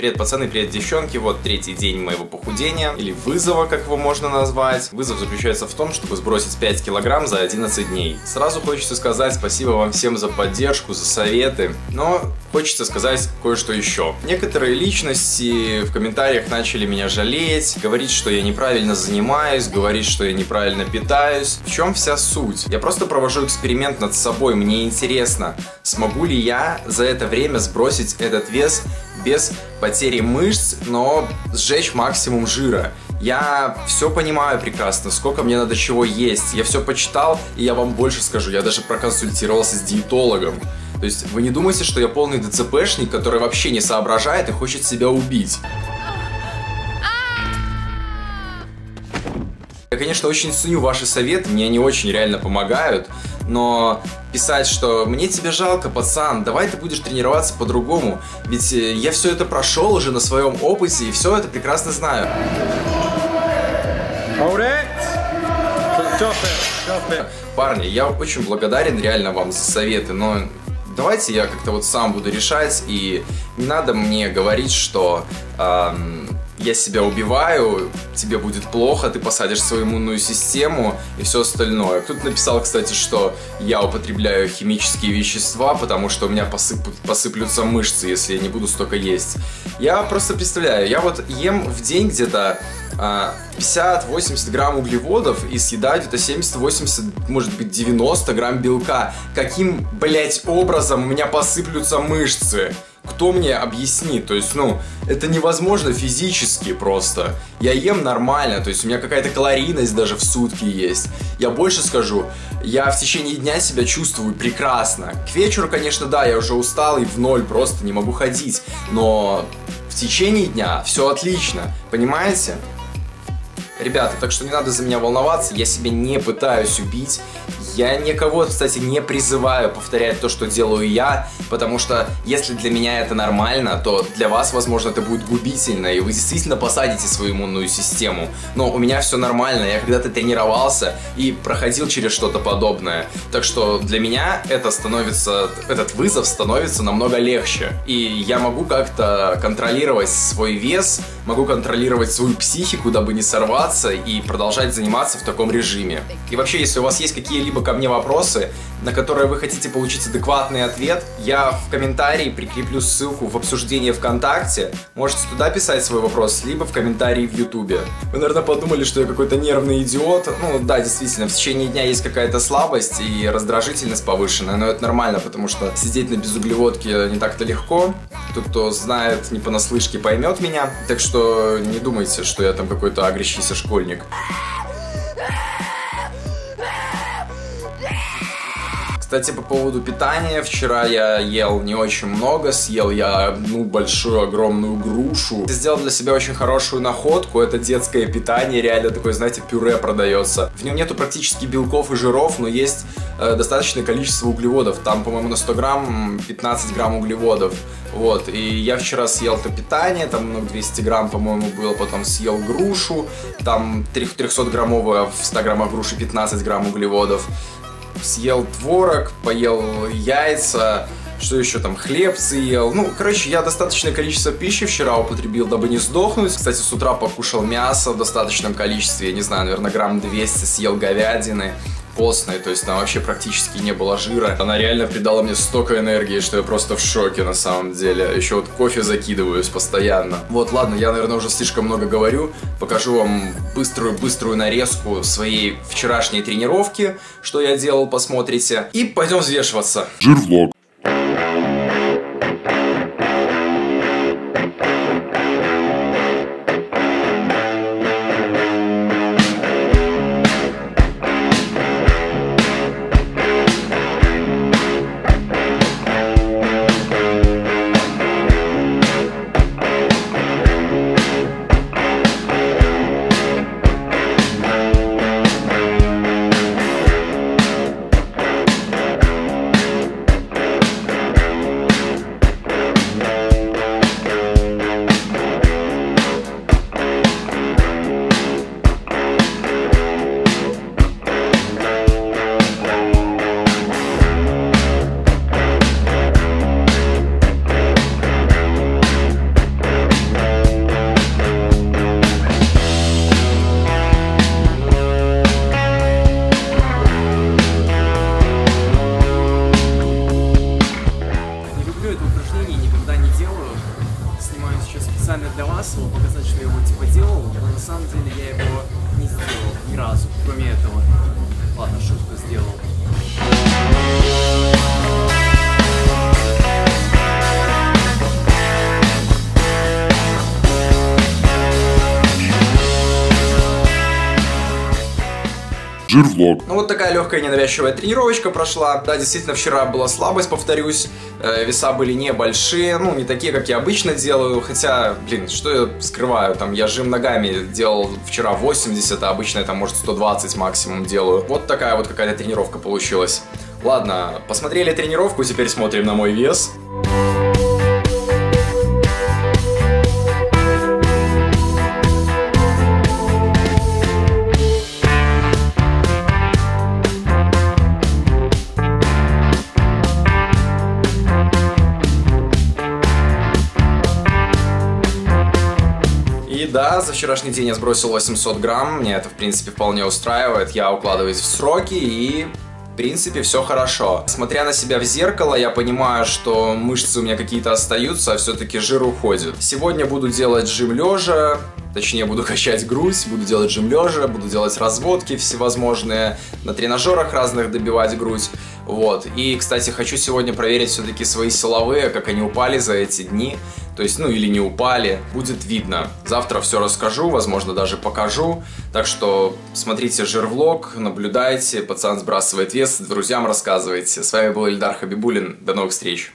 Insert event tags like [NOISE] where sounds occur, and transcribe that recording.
Привет, пацаны, привет, девчонки. Вот третий день моего похудения, или вызова, как его можно назвать. Вызов заключается в том, чтобы сбросить 5 килограмм за 11 дней. Сразу хочется сказать спасибо вам всем за поддержку, за советы, но хочется сказать кое-что еще. Некоторые личности в комментариях начали меня жалеть, говорить, что я неправильно занимаюсь, говорить, что я неправильно питаюсь. В чем вся суть? Я просто провожу эксперимент над собой, мне интересно, смогу ли я за это время сбросить этот вес без потери мышц, но сжечь максимум жира. Я все понимаю прекрасно, сколько мне надо чего есть. Я все почитал, и я вам больше скажу, я даже проконсультировался с диетологом. То есть вы не думаете, что я полный ДЦПшник, который вообще не соображает и хочет себя убить. Конечно, очень ценю ваши советы, мне они очень реально помогают, но писать, что мне тебя жалко, пацан, давай ты будешь тренироваться по-другому, ведь э, я все это прошел уже на своем опыте и все это прекрасно знаю. Парни, я очень благодарен реально вам за советы, но давайте я как-то вот сам буду решать, и не надо мне говорить, что эм, я себя убиваю, тебе будет плохо, ты посадишь свою иммунную систему и все остальное. Кто-то написал, кстати, что я употребляю химические вещества, потому что у меня посып, посыплются мышцы, если я не буду столько есть. Я просто представляю, я вот ем в день где-то 50-80 а, грамм углеводов и съедаю где-то 70-80, может быть 90 грамм белка. Каким, блять, образом у меня посыплются мышцы? Кто мне объяснит? То есть, ну, это невозможно физически просто. Я ем нормально, то есть у меня какая-то калорийность даже в сутки есть. Я больше скажу, я в течение дня себя чувствую прекрасно. К вечеру, конечно, да, я уже устал и в ноль просто не могу ходить. Но в течение дня все отлично, понимаете? Ребята, так что не надо за меня волноваться, я себя не пытаюсь убить, я никого, кстати, не призываю повторять то, что делаю я, потому что если для меня это нормально, то для вас, возможно, это будет губительно, и вы действительно посадите свою иммунную систему. Но у меня все нормально, я когда-то тренировался и проходил через что-то подобное. Так что для меня это становится, этот вызов становится намного легче. И я могу как-то контролировать свой вес, могу контролировать свою психику, дабы не сорваться и продолжать заниматься в таком режиме. И вообще, если у вас есть какие-либо либо ко мне вопросы, на которые вы хотите получить адекватный ответ, я в комментарии прикреплю ссылку в обсуждение ВКонтакте. Можете туда писать свой вопрос, либо в комментарии в Ютубе. Вы, наверное, подумали, что я какой-то нервный идиот. Ну, да, действительно, в течение дня есть какая-то слабость и раздражительность повышенная, но это нормально, потому что сидеть на безуглеводке не так-то легко. Тот, кто знает не понаслышке, поймет меня. Так что не думайте, что я там какой-то агрящийся школьник. Кстати, по поводу питания, вчера я ел не очень много, съел я одну большую огромную грушу. Сделал для себя очень хорошую находку, это детское питание, реально такое, знаете, пюре продается. В нем нету практически белков и жиров, но есть э, достаточное количество углеводов. Там, по-моему, на 100 грамм 15 грамм углеводов. Вот, и я вчера съел это питание, там ну, 200 грамм, по-моему, было, потом съел грушу, там 300 граммовая в 100 граммах груши 15 грамм углеводов съел творог, поел яйца, что еще там, хлеб съел. Ну, короче, я достаточное количество пищи вчера употребил, дабы не сдохнуть. Кстати, с утра покушал мясо в достаточном количестве, я не знаю, наверное, грамм 200 съел говядины постной, то есть там вообще практически не было жира. Она реально придала мне столько энергии, что я просто в шоке на самом деле. Еще вот кофе закидываюсь постоянно. Вот, ладно, я, наверное, уже слишком много говорю. Покажу вам быструю-быструю нарезку своей вчерашней тренировки, что я делал, посмотрите. И пойдем взвешиваться. Жир-влог. упражнений никогда не делаю. Снимаю сейчас специально для вас, чтобы показать, что я его типа делал, но на самом деле я его не сделал ни разу, кроме этого. Ладно, шутку сделал. Жирвлог. Ну вот такая легкая ненавязчивая тренировочка прошла. Да, действительно, вчера была слабость, повторюсь. Э, веса были небольшие, ну, не такие, как я обычно делаю. Хотя, блин, что я скрываю, там, я жим ногами делал вчера 80, а обычно это, может, 120 максимум делаю. Вот такая вот какая-то тренировка получилась. Ладно, посмотрели тренировку, теперь смотрим на мой вес. И за вчерашний день я сбросил 800 грамм, мне это, в принципе, вполне устраивает, я укладываюсь в сроки и в принципе, все хорошо. Смотря на себя в зеркало, я понимаю, что мышцы у меня какие-то остаются, а все-таки жир уходит. Сегодня буду делать жим лежа, точнее буду [LAUGHS] качать грудь, буду делать жим лежа, буду делать разводки всевозможные, на тренажерах разных добивать грудь. Вот. И, кстати, хочу сегодня проверить все-таки свои силовые, как они упали за эти дни. То есть, ну или не упали, будет видно. Завтра все расскажу, возможно, даже покажу. Так что смотрите жир-влог, наблюдайте, пацан сбрасывает вес, друзьям рассказывайте. С вами был Ильдар Хабибулин, до новых встреч.